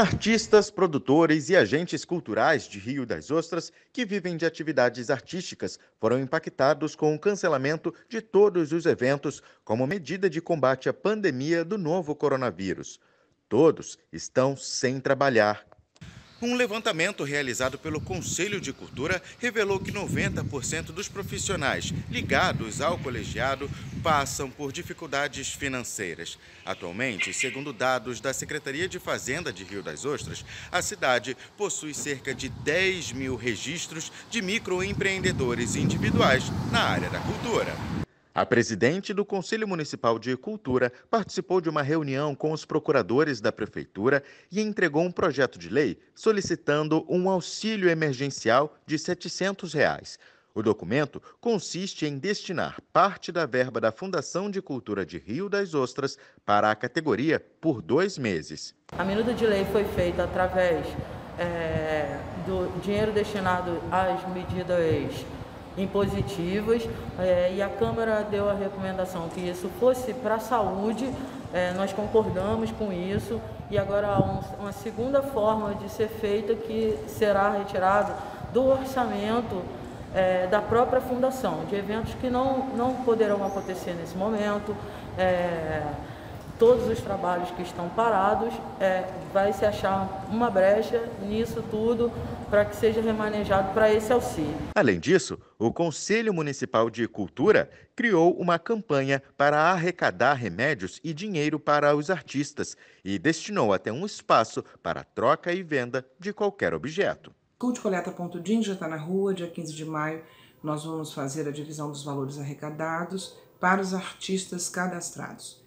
Artistas, produtores e agentes culturais de Rio das Ostras que vivem de atividades artísticas foram impactados com o cancelamento de todos os eventos como medida de combate à pandemia do novo coronavírus. Todos estão sem trabalhar um levantamento realizado pelo Conselho de Cultura revelou que 90% dos profissionais ligados ao colegiado passam por dificuldades financeiras. Atualmente, segundo dados da Secretaria de Fazenda de Rio das Ostras, a cidade possui cerca de 10 mil registros de microempreendedores individuais na área da cultura. A presidente do Conselho Municipal de Cultura participou de uma reunião com os procuradores da Prefeitura e entregou um projeto de lei solicitando um auxílio emergencial de 700 reais. O documento consiste em destinar parte da verba da Fundação de Cultura de Rio das Ostras para a categoria por dois meses. A minuta de lei foi feita através é, do dinheiro destinado às medidas impositivas é, e a Câmara deu a recomendação que isso fosse para a saúde, é, nós concordamos com isso e agora há um, uma segunda forma de ser feita que será retirado do orçamento é, da própria fundação, de eventos que não, não poderão acontecer nesse momento todos os trabalhos que estão parados, é, vai se achar uma brecha nisso tudo para que seja remanejado para esse auxílio. Além disso, o Conselho Municipal de Cultura criou uma campanha para arrecadar remédios e dinheiro para os artistas e destinou até um espaço para troca e venda de qualquer objeto. Cultcoleta.din já está na rua, dia 15 de maio. Nós vamos fazer a divisão dos valores arrecadados para os artistas cadastrados.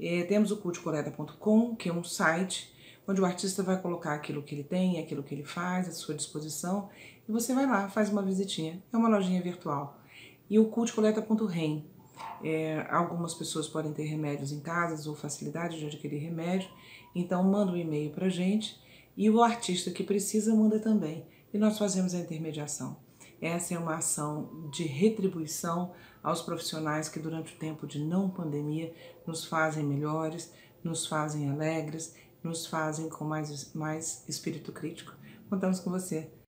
É, temos o cultcoleta.com, que é um site onde o artista vai colocar aquilo que ele tem, aquilo que ele faz, à sua disposição, e você vai lá, faz uma visitinha. É uma lojinha virtual. E o cultcoleta.rem. É, algumas pessoas podem ter remédios em casa ou facilidade de adquirir remédio, então manda um e-mail para gente e o artista que precisa manda também. E nós fazemos a intermediação. Essa é uma ação de retribuição aos profissionais que, durante o tempo de não pandemia, nos fazem melhores, nos fazem alegres, nos fazem com mais, mais espírito crítico. Contamos com você.